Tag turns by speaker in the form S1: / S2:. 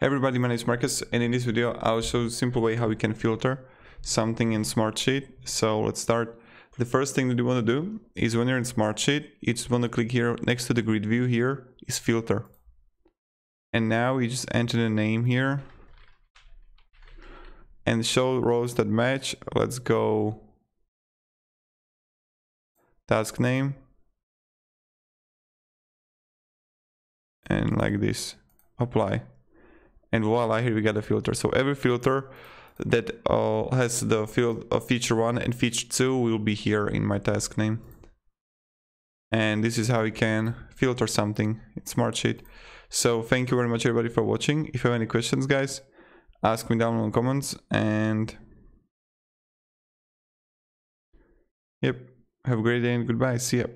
S1: Everybody, my name is Marcus and in this video I'll show you a simple way how we can filter something in Smartsheet. So let's start. The first thing that you want to do is when you're in Smartsheet, you just want to click here next to the grid view here is filter. And now you just enter the name here and show rows that match. Let's go task name and like this apply and voila here we got a filter. So every filter that uh, has the field of feature 1 and feature 2 will be here in my task name. And this is how you can filter something. In smartsheet so thank you very much everybody for watching. If you have any questions guys ask me down in the comments. And yep have a great day and goodbye. See ya